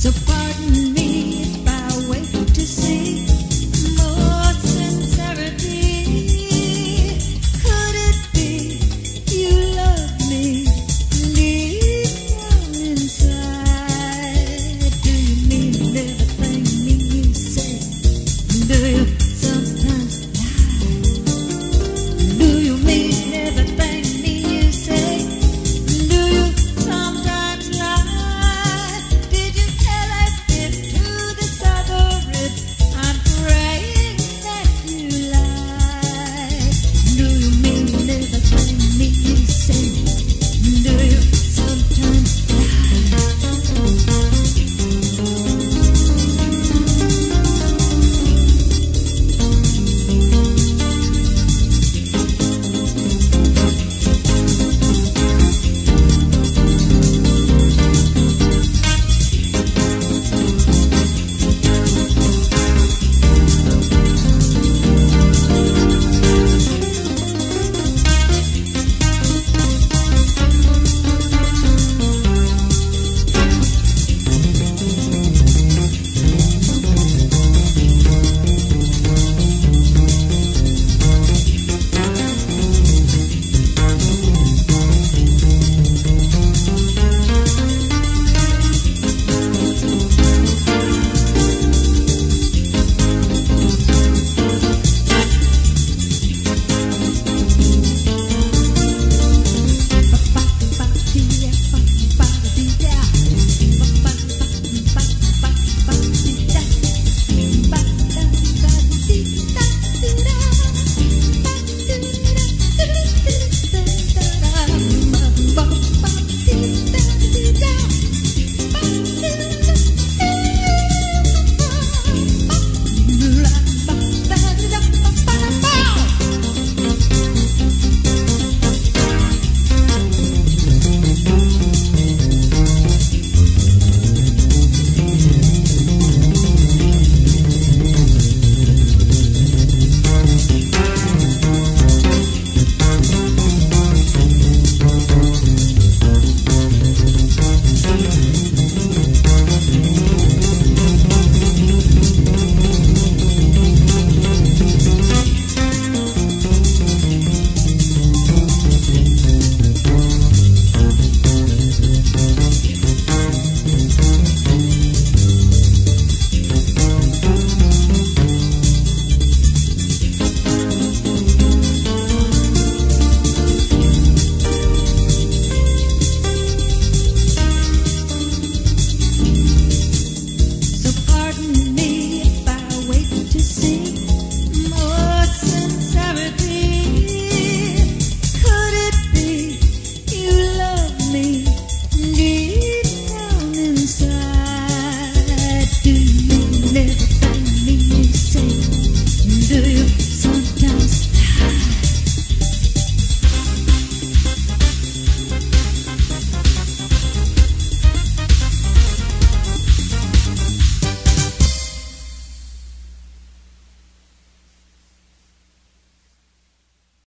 So far Peace.